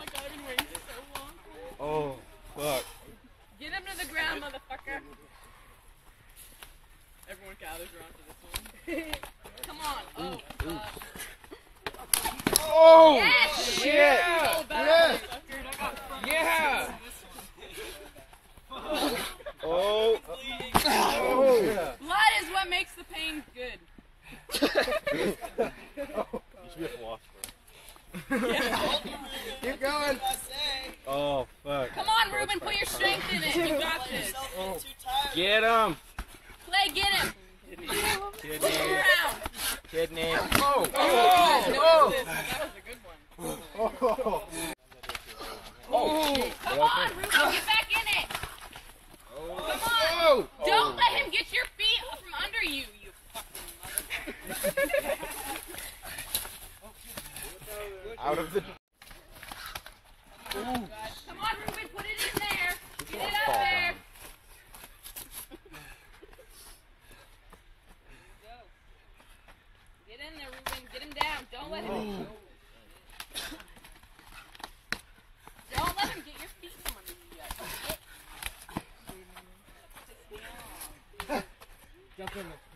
like I've been waiting so long. Oh, fuck. Get him to the ground, motherfucker. Everyone gathers around for this one. Come on. Oh, ooh, ooh. Oh, yes! shit! Yeah! Yes! Yeah! oh. oh. oh. Blood is what makes the pain good. you should be a philosopher. Yeah. Oh, fuck. Come on, Rubin, put your strength in it. You got this. Oh. Get him! Clay, get him. Kidney. Push him around. Kidney. Oh, Oh! That was a good one. Oh! Oh, come on, Rubin, get back in it. Oh. Come on. Oh! Don't let him get your feet from under you, you fucking mother. Out of the Don't let him. Don't let him get your feet from under you. Jump in there.